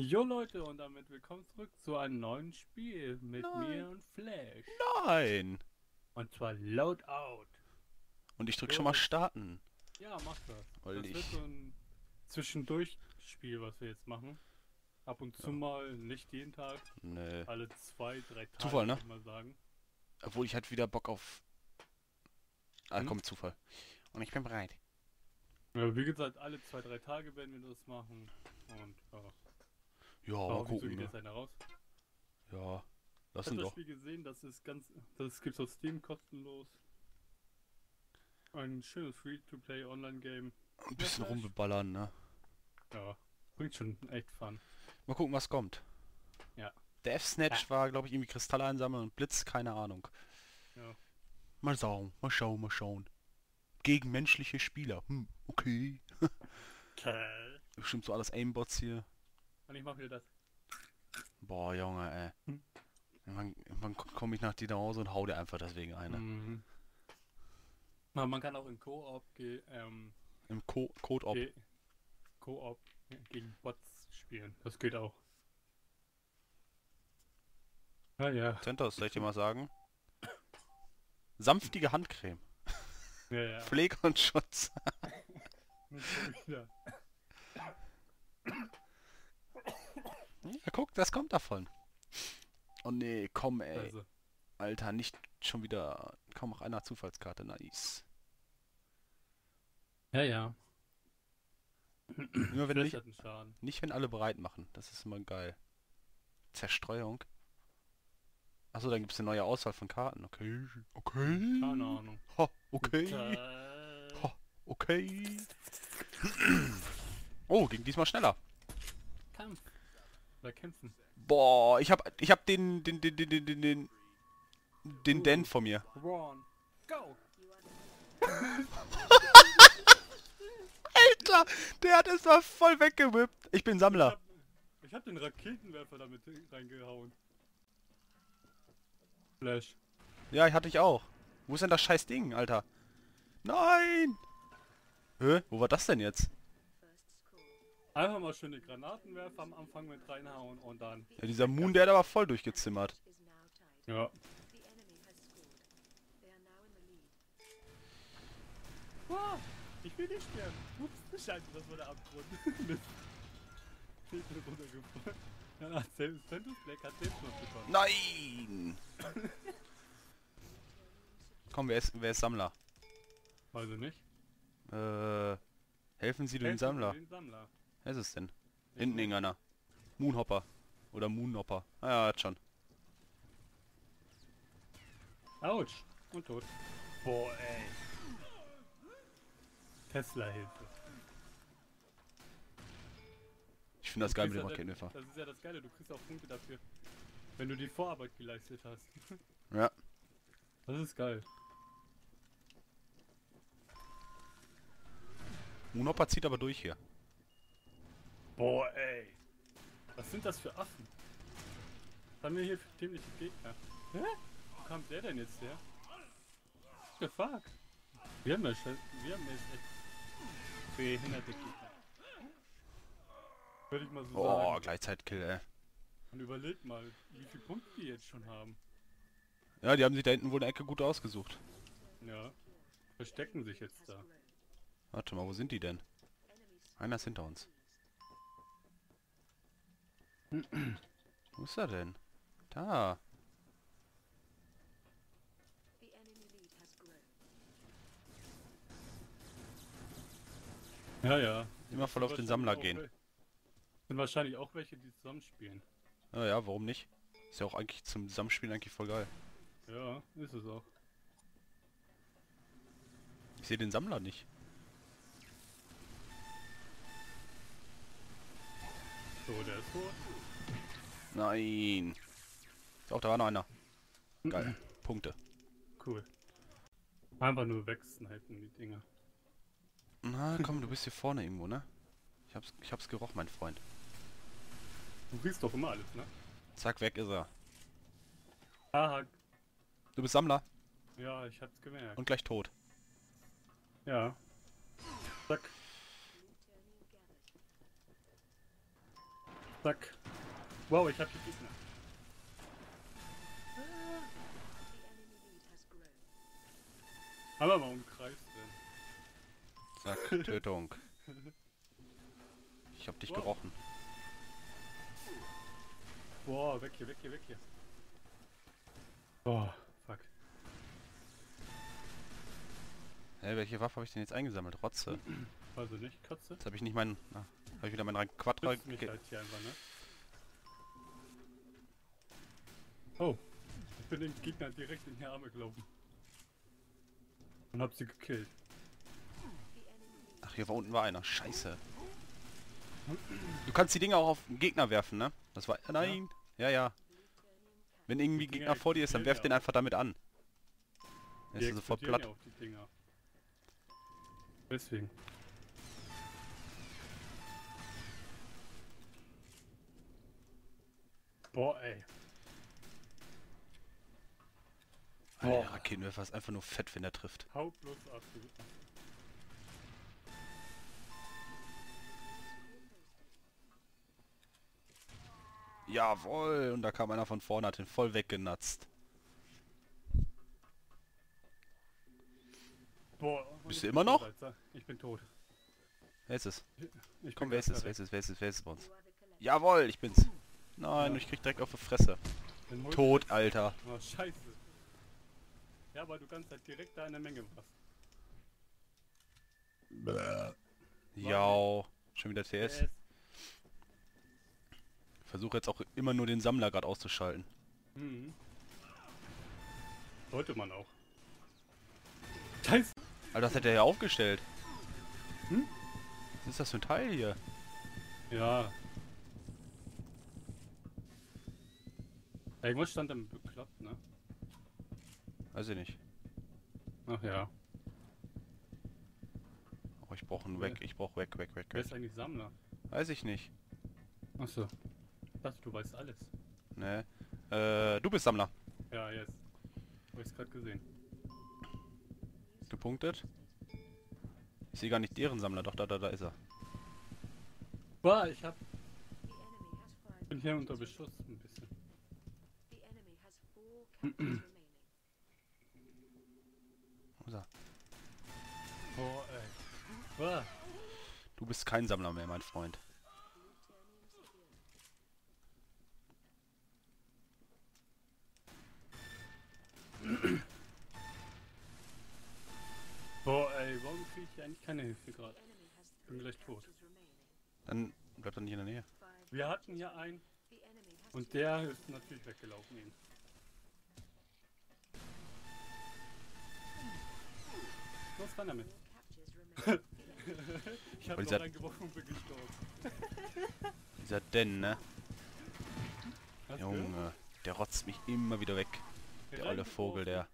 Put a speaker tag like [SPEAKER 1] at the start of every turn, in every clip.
[SPEAKER 1] Jo Leute und damit willkommen zurück zu einem neuen Spiel mit
[SPEAKER 2] Nein.
[SPEAKER 1] mir und Flash.
[SPEAKER 2] Nein!
[SPEAKER 1] Und zwar Loadout.
[SPEAKER 2] Und ich drück schon mal
[SPEAKER 1] Jo.
[SPEAKER 2] starten.
[SPEAKER 1] Ja, mach das.
[SPEAKER 2] Weil
[SPEAKER 1] das wird
[SPEAKER 2] ich-
[SPEAKER 1] so ein Zwischendurch-Spiel, was wir jetzt machen. Ab und zu mal, nicht jeden Tag,
[SPEAKER 2] Nee.
[SPEAKER 1] alle zwei, drei Tage,
[SPEAKER 2] Zufall, ne?
[SPEAKER 1] mal sagen.
[SPEAKER 2] Obwohl ich halt wieder Bock auf... Ah,
[SPEAKER 1] Hm?
[SPEAKER 2] komm, Zufall. Und ich bin bereit.
[SPEAKER 1] Ja, wie gesagt, alle zwei, drei Tage werden wir das machen. Und ja,
[SPEAKER 2] Ja, mal
[SPEAKER 1] wieso
[SPEAKER 2] gucken,
[SPEAKER 1] geht
[SPEAKER 2] ne?
[SPEAKER 1] jetzt einer raus?
[SPEAKER 2] Ja. Lass
[SPEAKER 1] Ich
[SPEAKER 2] ihn
[SPEAKER 1] hab das
[SPEAKER 2] doch.
[SPEAKER 1] Spiel gesehen, das ist ganz, das gibt's auf Steam kostenlos. Ein schönes Free-to-Play Online-Game.
[SPEAKER 2] Ein bisschen
[SPEAKER 1] Flash.
[SPEAKER 2] rumbeballern, ne?
[SPEAKER 1] Ja, bringt schon echt Fun.
[SPEAKER 2] Mal gucken, was kommt.
[SPEAKER 1] Ja.
[SPEAKER 2] Der F-Snatch war, glaube ich, irgendwie Kristalle einsammeln und Blitz, keine Ahnung.
[SPEAKER 1] Ja.
[SPEAKER 2] Mal schauen, mal schauen, mal schauen. Gegen menschliche Spieler. Hm, okay.
[SPEAKER 1] Okay.
[SPEAKER 2] Bestimmt so alles Aimbots hier.
[SPEAKER 1] Und ich mach wieder das.
[SPEAKER 2] Boah, Junge, ey.
[SPEAKER 1] Hm.
[SPEAKER 2] Irgendwann komme ich nach dir nach Hause und hau dir einfach deswegen eine.
[SPEAKER 1] Mhm. Na, man kann auch in Koop ähm,
[SPEAKER 2] Im Co Code Op.
[SPEAKER 1] ge Koop gegen Bots spielen. Das geht auch. Ah ja.
[SPEAKER 2] Centos, soll ich dir mal sagen? Sanftige Handcreme.
[SPEAKER 1] Ja, ja.
[SPEAKER 2] Pflege und Schutz.
[SPEAKER 1] Wieder.
[SPEAKER 2] Ja, guck, das kommt davon. Oh nee, komm ey.
[SPEAKER 1] Also,
[SPEAKER 2] Alter, nicht schon wieder. Komm, mach einer Zufallskarte, nice.
[SPEAKER 1] ja, ja.
[SPEAKER 2] Nur wenn nicht, nicht wenn alle bereit machen. Das ist immer geil. Zerstreuung. Achso, dann gibt es eine neue Auswahl von Karten. Okay. Okay.
[SPEAKER 1] Keine Ahnung.
[SPEAKER 2] Ha, okay.
[SPEAKER 1] Äh,
[SPEAKER 2] Ha, okay. Oh, ging diesmal schneller.
[SPEAKER 1] Kampf. Oder kämpfen.
[SPEAKER 2] Boah, ich hab ich hab den den den den den den den, den. Dan vor mir.
[SPEAKER 1] Ron. Go!
[SPEAKER 2] Alter, der hat es mal voll weggewippt. Ich bin
[SPEAKER 1] Ich
[SPEAKER 2] Sammler.
[SPEAKER 1] hab, ich hab den Raketenwerfer damit reingehauen. Flash.
[SPEAKER 2] Ja, ich hatte ich auch. Wo ist denn das scheiß Ding, Alter? Nein! Hä? Wo war das denn jetzt?
[SPEAKER 1] Einfach mal schöne Granatenwerfer am Anfang mit reinhauen und dann.
[SPEAKER 2] Ja, dieser Moon, der hat aber voll durchgezimmert.
[SPEAKER 1] Ja. Ah, ich will nicht sterben. Ups, scheiße, das war der Abgrund. Mist. Ich bin runtergefallen. Hat selbst Santos Black hat Selbstmord bekommen.
[SPEAKER 2] Nein! Komm, wer ist, wer ist Sammler?
[SPEAKER 1] Weiß ich nicht.
[SPEAKER 2] Äh, helfen Sie dem
[SPEAKER 1] Helfen Sie
[SPEAKER 2] Sammler.
[SPEAKER 1] Den Sammler.
[SPEAKER 2] Wer ist es denn? Hinten irgendeiner. Moonhopper. Oder Moonhopper. Ah ja, hat schon.
[SPEAKER 1] Autsch. Und tot. Boah, ey. Tesla-Hilfe.
[SPEAKER 2] Ich finde das geil mit dem Raketenwerfer.
[SPEAKER 1] Das ist ja das Geile, du kriegst auch Punkte dafür. Wenn du die Vorarbeit geleistet hast.
[SPEAKER 2] Ja.
[SPEAKER 1] Das ist geil.
[SPEAKER 2] Moonhopper zieht aber durch hier.
[SPEAKER 1] Boah, ey. Was sind das für Affen? Was haben wir hier für dämliche Gegner? Hä? Wo kam der denn jetzt her? What the fuck? Wir haben ja schon, wir haben jetzt echt behinderte Gegner. Würde ich mal so
[SPEAKER 2] Oh,
[SPEAKER 1] sagen.
[SPEAKER 2] Gleichzeitkill, ey.
[SPEAKER 1] Und überleg mal, wie viele Punkte die jetzt schon haben.
[SPEAKER 2] Ja, die haben sich da hinten wohl eine Ecke gut ausgesucht.
[SPEAKER 1] Ja. Verstecken sich jetzt da.
[SPEAKER 2] Warte mal, wo sind die denn? Einer ist hinter uns. Wo ist er denn? Da.
[SPEAKER 1] Ja, ja.
[SPEAKER 2] Immer voll auf den Sammler gehen.
[SPEAKER 1] Sind wahrscheinlich auch welche, die zusammenspielen.
[SPEAKER 2] Ja, ja, warum nicht? Ist ja auch eigentlich zum Zusammenspielen eigentlich voll geil.
[SPEAKER 1] Ja, ist es auch.
[SPEAKER 2] Ich sehe den Sammler nicht.
[SPEAKER 1] So, der ist tot.
[SPEAKER 2] Nein. Doch, da war noch einer. Geil. Punkte.
[SPEAKER 1] Cool. Einfach nur wegsnipen, die Dinger.
[SPEAKER 2] Na, komm, du bist hier vorne irgendwo, ne? Ich hab's, ich hab's gerochen, mein Freund.
[SPEAKER 1] Du riechst doch immer alles, ne?
[SPEAKER 2] Zack, weg ist er.
[SPEAKER 1] Aha,
[SPEAKER 2] Du bist Sammler
[SPEAKER 1] ja, ich hab's gemerkt.
[SPEAKER 2] und gleich tot.
[SPEAKER 1] Ja. Zack. Zack. Wow, ich hab die Gegner. Aber mal umkreist drin.
[SPEAKER 2] Zack, Tötung. Ich hab dich
[SPEAKER 1] Wow.
[SPEAKER 2] gerochen.
[SPEAKER 1] Boah, weg hier, weg hier, weg hier. Boah, fuck.
[SPEAKER 2] Hä, welche Waffe habe ich denn jetzt eingesammelt? Rotze.
[SPEAKER 1] Also nicht, Katze?
[SPEAKER 2] Jetzt habe ich nicht meinen... Ah, habe ich wieder meinen Rang Quadra...
[SPEAKER 1] Triffst mich
[SPEAKER 2] ge-
[SPEAKER 1] halt hier einfach, ne? Oh, ich bin dem Gegner direkt in die Arme gelaufen. Und hab sie gekillt.
[SPEAKER 2] Ach, hier war unten war einer. Scheiße. Du kannst die Dinger auch auf den Gegner werfen, ne? Das war... Nein. Ja, ja. Wenn irgendwie Gegner vor dir ist, dann werf den
[SPEAKER 1] ja
[SPEAKER 2] einfach damit an. Dann ist er sofort platt.
[SPEAKER 1] Ja auch die Dinger. Deswegen. Boah, ey.
[SPEAKER 2] Alter,
[SPEAKER 1] Boah.
[SPEAKER 2] der Raketenwerfer ist einfach nur fett, wenn er trifft.
[SPEAKER 1] Hau bloß ab, du.
[SPEAKER 2] Jawohl! Und da kam einer von vorne, hat den voll weggenatzt.
[SPEAKER 1] Boah.
[SPEAKER 2] Bist du immer noch?
[SPEAKER 1] Alter. Ich bin tot.
[SPEAKER 2] Wer ist es?
[SPEAKER 1] Ich
[SPEAKER 2] Komm, wer ist es? Wer ist es? Wer ist es? Wer ist es bei uns? Jawohl, ich bin's. Nein,
[SPEAKER 1] Ja.
[SPEAKER 2] ich krieg direkt auf die Fresse. Tot, Alter.
[SPEAKER 1] Oh, scheiße. Ja, aber du kannst halt direkt da in der Menge was.
[SPEAKER 2] Ja, schon wieder TS.
[SPEAKER 1] Yes.
[SPEAKER 2] Versuche jetzt auch immer nur den Sammler gerade auszuschalten.
[SPEAKER 1] Mhm. Sollte man auch. Scheiße.
[SPEAKER 2] Alter, das hat er ja aufgestellt.
[SPEAKER 1] Hm?
[SPEAKER 2] Was ist das für ein Teil hier?
[SPEAKER 1] Ja. Irgendwas stand dann bekloppt, ne?
[SPEAKER 2] Weiß ich nicht.
[SPEAKER 1] Ach ja.
[SPEAKER 2] Oh, ich brauche einen weg. Ich brauche weg, weg, weg,
[SPEAKER 1] Wer ist eigentlich Sammler?
[SPEAKER 2] Weiß ich nicht.
[SPEAKER 1] Achso. Ich dachte, du weißt alles.
[SPEAKER 2] Ne. Äh, du bist Sammler.
[SPEAKER 1] Ja, jetzt. Hab ich's gerade gesehen.
[SPEAKER 2] Gepunktet. Ich sehe gar nicht deren Sammler. Doch, da, da, da ist er.
[SPEAKER 1] Boah, ich hab. bin hier unter Beschuss Boah, ey. Boah.
[SPEAKER 2] Du bist kein Sammler mehr, mein Freund.
[SPEAKER 1] Boah, ey, warum krieg ich hier eigentlich keine Hilfe gerade? Bin gleich tot.
[SPEAKER 2] Dann bleibt er nicht in der Nähe.
[SPEAKER 1] Wir hatten hier einen und der ist natürlich weggelaufen eben. Was ran damit? ich hab noch
[SPEAKER 2] dieser-
[SPEAKER 1] reingeworfen und bin gestorben.
[SPEAKER 2] Dieser Den, ne?
[SPEAKER 1] Hast du?
[SPEAKER 2] Junge, der rotzt mich immer wieder weg. Der olle Vogel, der.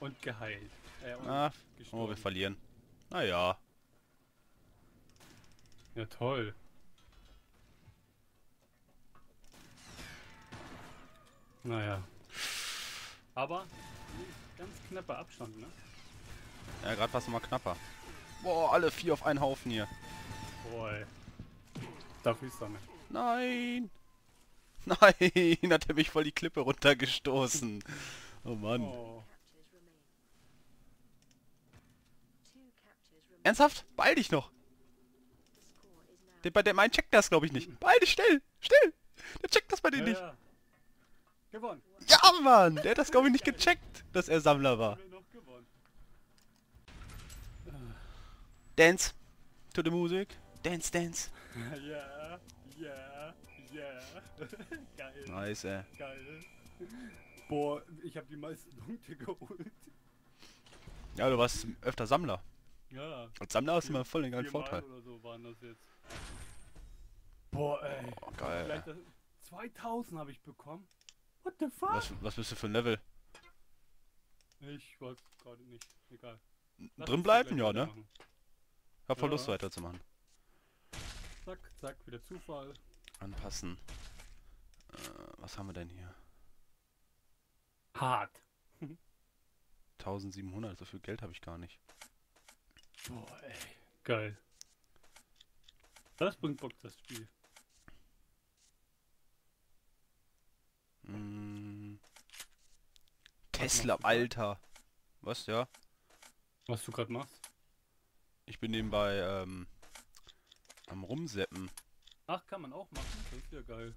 [SPEAKER 1] Und geheilt. Äh, und
[SPEAKER 2] Ah, oh, wir verlieren. Naja.
[SPEAKER 1] Ja, toll. Naja. Aber ganz knapper Abstand, ne?
[SPEAKER 2] Ja, gerade war es mal knapper. Boah, alle vier auf einen Haufen hier.
[SPEAKER 1] Boah, ey. Dafür ist damit.
[SPEAKER 2] Nein! Nein, hat er mich voll die Klippe runtergestoßen. Oh Mann.
[SPEAKER 1] Oh.
[SPEAKER 2] Ernsthaft? Beeil dich noch. Der, bei dem einen checkt das, glaube ich, nicht. Beeil dich, schnell, schnell. Der checkt das bei
[SPEAKER 1] Ja,
[SPEAKER 2] dir nicht.
[SPEAKER 1] ja. Gewonnen.
[SPEAKER 2] Ja, Mann, der hat das, glaube ich, nicht gecheckt, dass er Sammler war.
[SPEAKER 1] Haben wir noch gewonnen.
[SPEAKER 2] Dance. To the music. Dance, dance.
[SPEAKER 1] Ja, ja, ja. Geil.
[SPEAKER 2] Nice, ey.
[SPEAKER 1] Geil. Boah, ich habe die meisten Punkte geholt.
[SPEAKER 2] Ja, du warst öfter Sammler.
[SPEAKER 1] Ja.
[SPEAKER 2] Als Sammler hast du immer voll den geilen Vorteil.
[SPEAKER 1] oder so waren das jetzt. Boah, ey.
[SPEAKER 2] Oh, geil.
[SPEAKER 1] Das, 2000 habe ich bekommen. What the fuck?
[SPEAKER 2] Was, was bist du für ein Level?
[SPEAKER 1] Ich weiß gerade nicht. Egal. Lass
[SPEAKER 2] Drin bleiben, ja, ne?
[SPEAKER 1] weitermachen.
[SPEAKER 2] Hab voll
[SPEAKER 1] ja.
[SPEAKER 2] Lust weiterzumachen.
[SPEAKER 1] Zack, zack, wieder Zufall.
[SPEAKER 2] Anpassen. Äh, was haben wir denn hier?
[SPEAKER 1] Hart.
[SPEAKER 2] 1700, so viel Geld habe ich gar nicht.
[SPEAKER 1] Boah, ey. Geil. Das bringt Bock, das Spiel. Hm. Tesla,
[SPEAKER 2] Alter. Was, ja?
[SPEAKER 1] Was du gerade machst?
[SPEAKER 2] Ich bin nebenbei, ähm, am Rumseppen.
[SPEAKER 1] Ach, kann man auch machen. Das ist ja geil.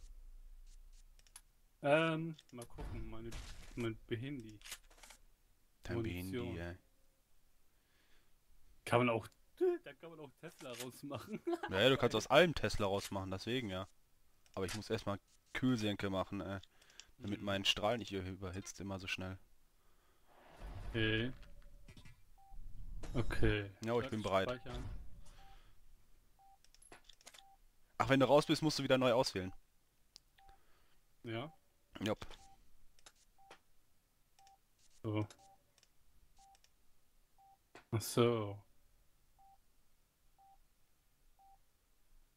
[SPEAKER 1] Ähm, mal gucken, meine, mein Behandy.
[SPEAKER 2] Dein. Handy, ey.
[SPEAKER 1] Kann man auch, da kann man auch Tesla rausmachen.
[SPEAKER 2] Ja, ja, du kannst aus allem Tesla rausmachen, deswegen, ja. Aber ich muss erstmal Kühlsenke machen, ey. Damit mein Strahl nicht überhitzt immer so schnell.
[SPEAKER 1] Okay. Okay.
[SPEAKER 2] Ja, ich bin bereit.
[SPEAKER 1] Speichern.
[SPEAKER 2] Ach, wenn du raus bist, musst du wieder neu auswählen.
[SPEAKER 1] Ja.
[SPEAKER 2] Jopp.
[SPEAKER 1] So. Ach so.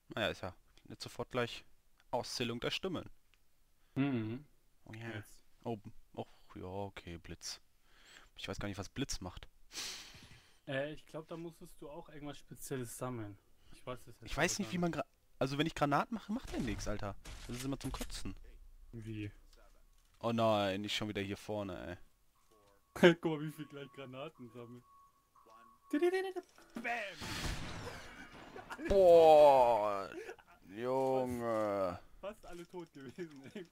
[SPEAKER 2] Naja, ist ja nicht sofort gleich Auszählung der Stimmen.
[SPEAKER 1] Mhm.
[SPEAKER 2] Oh ja.
[SPEAKER 1] Jetzt.
[SPEAKER 2] Oh, oh, ja, okay, Blitz. Ich weiß gar nicht, was Blitz macht.
[SPEAKER 1] Äh, ich glaube, da musstest du auch irgendwas Spezielles sammeln. Ich weiß es jetzt
[SPEAKER 2] Ich weiß nicht, wie man gra Also wenn ich Granaten mache, macht er nichts, Alter. Das ist immer zum Kotzen.
[SPEAKER 1] Wie?
[SPEAKER 2] Oh nein, nicht schon wieder hier vorne, ey.
[SPEAKER 1] Guck mal, wie viel gleich Granaten sammeln. Bam!
[SPEAKER 2] Boah, Junge.
[SPEAKER 1] Fast alle tot gewesen, ey.